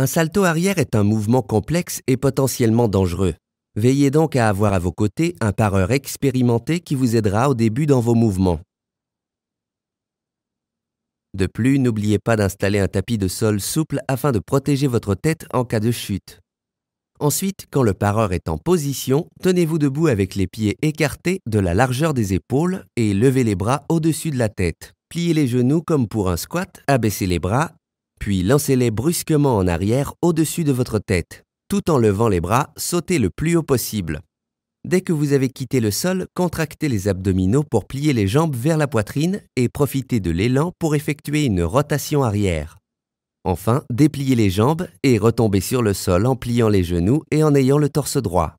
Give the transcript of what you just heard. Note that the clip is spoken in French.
Un salto arrière est un mouvement complexe et potentiellement dangereux. Veillez donc à avoir à vos côtés un pareur expérimenté qui vous aidera au début dans vos mouvements. De plus, n'oubliez pas d'installer un tapis de sol souple afin de protéger votre tête en cas de chute. Ensuite, quand le pareur est en position, tenez-vous debout avec les pieds écartés de la largeur des épaules et levez les bras au-dessus de la tête. Pliez les genoux comme pour un squat, abaissez les bras, puis lancez-les brusquement en arrière au-dessus de votre tête. Tout en levant les bras, sautez le plus haut possible. Dès que vous avez quitté le sol, contractez les abdominaux pour plier les jambes vers la poitrine et profitez de l'élan pour effectuer une rotation arrière. Enfin, dépliez les jambes et retombez sur le sol en pliant les genoux et en ayant le torse droit.